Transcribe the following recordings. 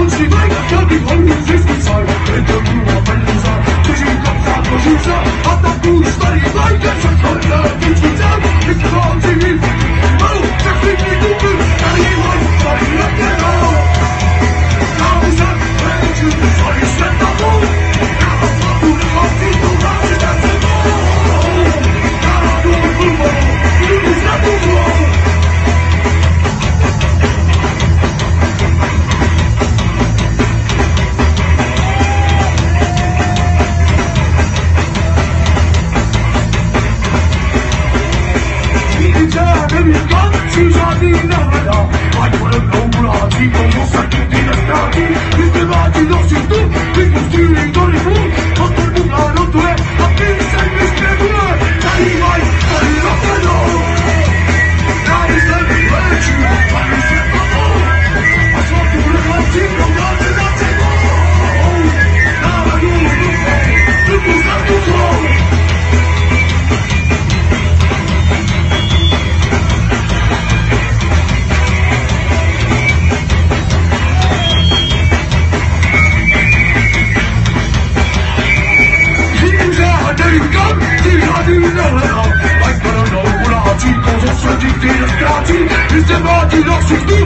und die Welt kann die Hunde sich bezahlen. Chiamati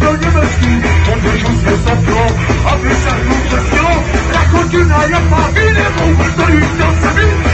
dans le mosquée, on ne chance que ça flanc, avec sa contagion, la continue à Paris, les bombes de l'Union s'habillent.